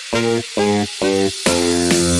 Oh, oh, oh, oh, oh.